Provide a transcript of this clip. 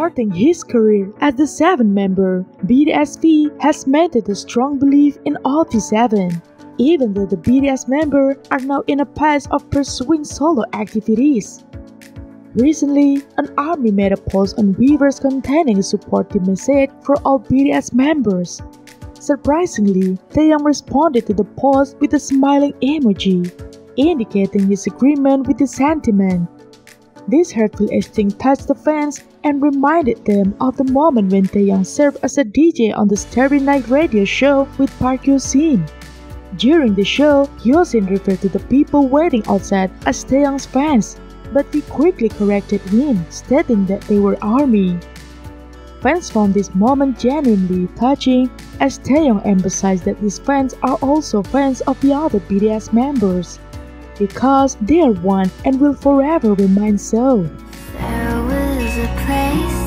starting his career as the seventh member, BTS-V has maintained a strong belief in OT7, even though the BTS members are now in a path of pursuing solo activities. Recently, an army made a post on Weverse containing a supportive message for all BTS members. Surprisingly, Taehyung responded to the post with a smiling emoji, indicating his agreement with the sentiment. This hurtful exchange touched the fans and reminded them of the moment when Taehyung served as a DJ on the Starry Night radio show with Park Hyo-shin. During the show, Hyo-shin referred to the people waiting outside as Taehyung's fans, but he quickly corrected him, stating that they were ARMY. Fans found this moment genuinely touching as Taehyung emphasized that his fans are also fans of the other BTS members because they are one and will forever remain so. There was a place